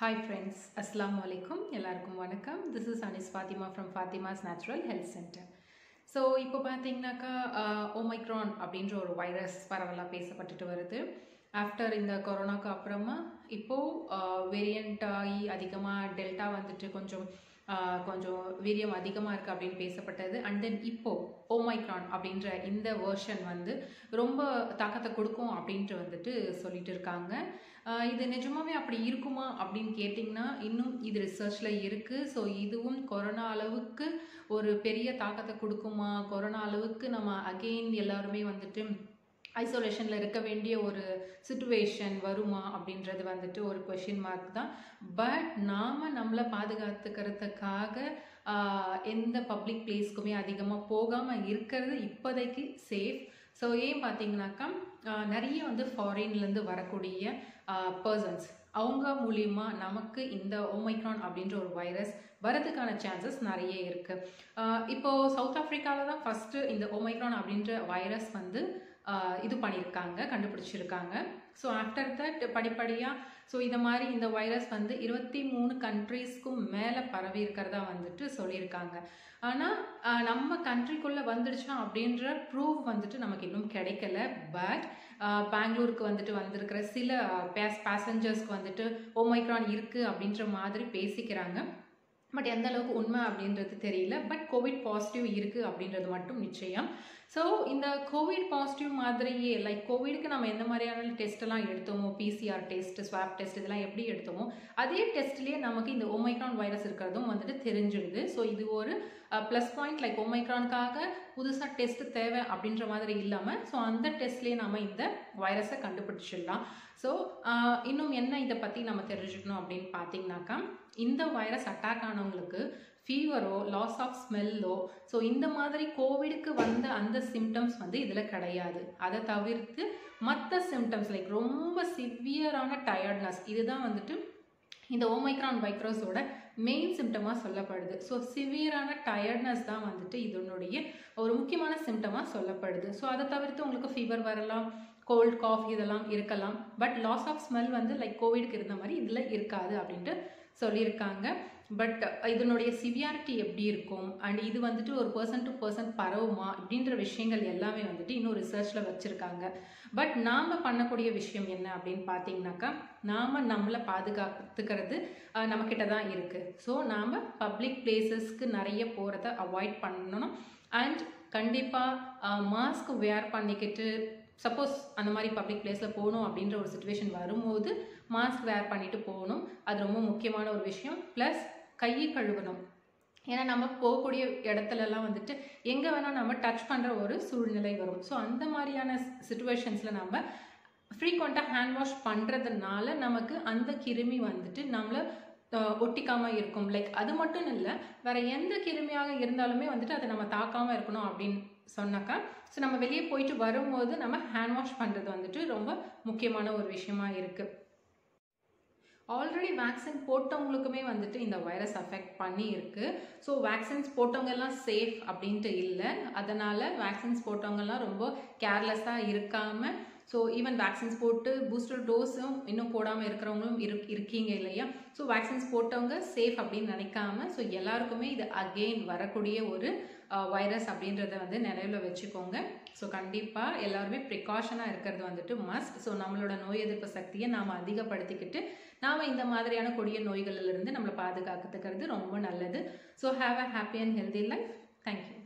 Hi friends அஸ்லாம் வலைக்கும் எல்லாருக்கும் வணக்கம். This is Anis Fathima from Fathima's natural health centre so இப்போ பார்த்தீங்கன்னாக்கா ஓமைக்ரான் அப்படின்ற ஒரு வைரஸ் பரவலாக பேசப்பட்டுட்டு வருது. ஆஃப்டர் இந்த கொரோனாக்கு அப்புறமா இப்போது வேரியண்ட் ஆகி அதிகமாக டெல்டா வந்துட்டு கொஞ்சம் கொஞ்சம் வீரியம் அதிகமாக இருக்குது அப்படின்னு பேசப்பட்டது. அண்ட் தென் இப்போது ஓமைக்ரான் அப்படின்ற இந்த வேர்ஷன் வந்து ரொம்ப தாக்கத்தை கொடுக்கும் அப்படின்ட்டு வந்துட்டு சொல்லிட்டு இருக்காங்க. இது நிஜமாவே அப்படி இருக்குமா அப்படின்னு கேட்டிங்கன்னா இன்னும் இது ரிசர்ச்சில் இருக்குது ஸோ இதுவும் கொரோனா அளவுக்கு ஒரு பெரிய தாக்கத்தை கொடுக்குமா? கொரோனா அளவுக்கு நம்ம அகெயின் எல்லாருமே வந்துட்டு ஐசோலேஷனில் இருக்க வேண்டிய ஒரு சுச்சுவேஷன் வருமா அப்படின்றது வந்துட்டு ஒரு கொஷின் மார்க் தான். பட் நாம் நம்மளை பாதுகாத்துக்கிறதுக்காக எந்த பப்ளிக் பிளேஸ்க்குமே அதிகமாக போகாமல் இருக்கிறது இப்போதைக்கு சேஃப் ஸோ ஏன் பார்த்தீங்கன்னாக்கா நிறைய வந்து ஃபாரின்லேருந்து வரக்கூடிய பர்சன்ஸ் அவங்க மூலிமா நமக்கு இந்த ஓமைக்ரான் அப்படின்ற ஒரு வைரஸ் வரதுக்கான சான்சஸ் நிறைய இருக்குது இப்போது சவுத் ஆஃப்ரிக்காவில் தான் ஃபஸ்ட்டு இந்த ஓமைக்ரான் அப்படின்ற வைரஸ் வந்து இது பண்ணியிருக்காங்க கண்டுபிடிச்சிருக்காங்க. ஸோ ஆஃப்டர் தட் படிப்படியாக ஸோ இந்த மாதிரி இந்த வைரஸ் வந்து இருபத்தி மூணு கண்ட்ரீஸ்க்கும் மேலே பரவி இருக்கிறதா வந்துட்டு சொல்லியிருக்காங்க. ஆனால் நம்ம கண்ட்ரிக்குள்ளே வந்துடுச்சா அப்படின்ற ப்ரூஃப் வந்துட்டு நமக்கு இன்னும் கிடைக்கல. பட் பெங்களூருக்கு வந்துட்டு வந்திருக்கிற சில பேஸ் பேசஞ்சர்ஸ்க்கு வந்துட்டு ஓமைக்ரான் இருக்குது அப்படின்ற மாதிரி பேசிக்கிறாங்க. பட் எந்த அளவுக்கு உண்மை அப்படின்றது தெரியல. பட் கோவிட் பாசிட்டிவ் இருக்குது அப்படின்றது மட்டும் நிச்சயம். ஸோ இந்த கோவிட் பாசிட்டிவ் மாதிரியே லைக் கோவிடுக்கு நம்ம எந்த மாதிரியான டெஸ்ட் எல்லாம் எடுத்தோமோ பிசிஆர் டெஸ்ட் ஸ்வாப் டெஸ்ட் இதெல்லாம் எப்படி எடுத்தோமோ அதே டெஸ்ட்லேயே நமக்கு இந்த ஒமைக்ரான் வைரஸ் இருக்கிறதும் வந்துட்டு தெரிஞ்சிடுது. ஸோ இது ஒரு ப்ளஸ் பாயிண்ட் லைக் ஒமைக்ரானுக்காக புதுசாக டெஸ்ட் தேவை அப்படின்ற மாதிரி இல்லாமல் ஸோ அந்த டெஸ்ட்லேயே நம்ம இந்த வைரஸை கண்டுபிடிச்சிடலாம். ஸோ இன்னும் என்ன இதை பற்றி நம்ம தெரிஞ்சுக்கணும் அப்படின்னு பார்த்தீங்கன்னாக்கா இந்த வைரஸ் அட்டாக் ஆனவங்களுக்கு ஃபீவரோ லாஸ் ஆஃப் ஸ்மெல்லோ ஸோ இந்த மாதிரி கோவிடுக்கு வந்த அந்த சிம்டம்ஸ் வந்து இதில் கிடையாது. அதை தவிர்த்து மற்ற சிம்டம்ஸ் லைக் ரொம்ப சிவியரான டயர்ட்னஸ் இதுதான் வந்துட்டு இந்த ஓமைக்ரான் வைக்ரோஸோட மெயின் சிம்டமாக சொல்லப்படுது. ஸோ சிவியரான டயர்ட்னஸ் தான் வந்துட்டு இதனுடைய ஒரு முக்கியமான சிம்டமாக சொல்லப்படுது. ஸோ அதை தவிர்த்து உங்களுக்கு ஃபீவர் வரலாம் கோல்ட் காஃப் இதெல்லாம் இருக்கலாம். பட் லாஸ் ஆஃப் ஸ்மெல் வந்து லைக் கோவிடுக்கு இருந்த மாதிரி இதில் இருக்காது அப்படின்ட்டு சொல்லியிருக்காங்க. பட் uh, இதனுடைய சிவியாரிட்டி எப்படி இருக்கும்? அண்ட் இது வந்துட்டு ஒரு பர்சன் டு பர்சன் பரவுமா? அப்படின்ற விஷயங்கள் எல்லாமே வந்துட்டு இன்னும் ரிசர்ச்சில் வச்சுருக்காங்க. பட் நாம் பண்ணக்கூடிய விஷயம் என்ன அப்படின்னு பார்த்தீங்கன்னாக்கா நாம் நம்மளை பாதுகாத்துக்கிறது நம்மக்கிட்ட தான் இருக்குது ஸோ நாம் பப்ளிக் பிளேசஸ்க்கு நிறைய போகிறத அவாய்ட் பண்ணணும். அண்ட் கண்டிப்பாக மாஸ்க் வேர் பண்ணிக்கிட்டு சப்போஸ் அந்த மாதிரி பப்ளிக் பிளேஸில் போகணும் அப்படின்ற ஒரு சுச்சுவேஷன் வரும்போது மாஸ்க் வேர் பண்ணிட்டு போகணும். அது ரொம்ப முக்கியமான ஒரு விஷயம். ப்ளஸ் கையை கழுவணும். ஏன்னா நம்ம போகக்கூடிய இடத்துலலாம் வந்துட்டு எங்கே வேணால் நம்ம டச் பண்ணுற ஒரு சூழ்நிலை வரும். ஸோ அந்த மாதிரியான சுச்சுவேஷன்ஸில் நம்ம ஃப்ரீக்வெண்ட்டாக ஹேண்ட் வாஷ் பண்ணுறதுனால நமக்கு அந்த கிருமி வந்துட்டு நம்மளை ஒட்டிக்காமல் இருக்கும். லைக் அது மட்டும் இல்லை வேறு எந்த கிருமியாக இருந்தாலுமே வந்துட்டு அதை நம்ம தாக்காமல் இருக்கணும் அப்படின்னு சொன்னாக்கா ஸோ நம்ம வெளியே போயிட்டு வரும்போது நம்ம ஹேண்ட் வாஷ் பண்ணுறது வந்துட்டு ரொம்ப முக்கியமான ஒரு விஷயமா இருக்குது ஆல்ரெடி வேக்சின் போட்டவங்களுக்குமே வந்துட்டு இந்த வைரஸ் அஃபெக்ட் பண்ணி இருக்கு ஸோ வேக்சின்ஸ் போட்டவங்க எல்லாம் சேஃப் அப்படின்ட்டு இல்லை. அதனால் வேக்சின்ஸ் போட்டவங்கெல்லாம் ரொம்ப கேர்லெஸ்ஸாக இருக்காமல் ஸோ ஈவன் வேக்சின்ஸ் போட்டு பூஸ்டர் டோஸும் இன்னும் போடாமல் இருக்கிறவங்களும் இரு இருக்கீங்க இல்லையா? ஸோ வேக்சின்ஸ் போட்டவங்க சேஃப் அப்படின்னு நினைக்காம ஸோ எல்லாருக்குமே இது அகெயின் வரக்கூடிய ஒரு வைரஸ் அப்படின்றத வந்து நினைவில் வச்சுக்கோங்க. ஸோ கண்டிப்பாக எல்லாருமே ப்ரிகாஷனாக இருக்கிறது வந்துட்டு மஸ்ட் ஸோ நம்மளோட நோய் எதிர்ப்பு சக்தியை நாம் அதிகப்படுத்திக்கிட்டு நாம் இந்த மாதிரியான கொடிய நோய்களிலிருந்து நம்மளை பாதுகாத்துக்கிறது ரொம்ப நல்லது. So have a happy and healthy life thank you